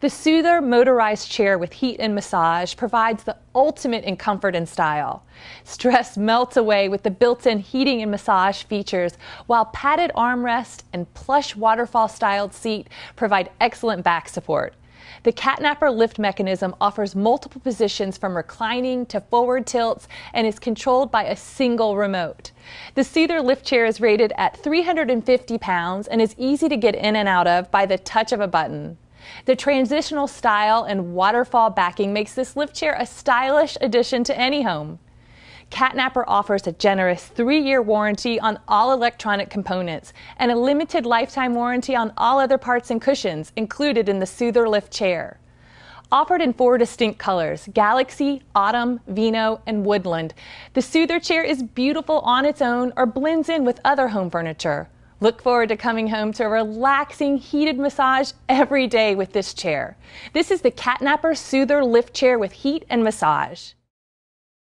The Soother motorized chair with heat and massage provides the ultimate in comfort and style. Stress melts away with the built-in heating and massage features, while padded armrest and plush waterfall styled seat provide excellent back support. The Catnapper lift mechanism offers multiple positions from reclining to forward tilts and is controlled by a single remote. The Soother lift chair is rated at 350 pounds and is easy to get in and out of by the touch of a button. The transitional style and waterfall backing makes this lift chair a stylish addition to any home. Catnapper offers a generous three-year warranty on all electronic components and a limited lifetime warranty on all other parts and cushions included in the Soother Lift chair. Offered in four distinct colors Galaxy, Autumn, Vino, and Woodland, the Soother chair is beautiful on its own or blends in with other home furniture. Look forward to coming home to a relaxing heated massage every day with this chair. This is the Catnapper Soother Lift Chair with heat and massage.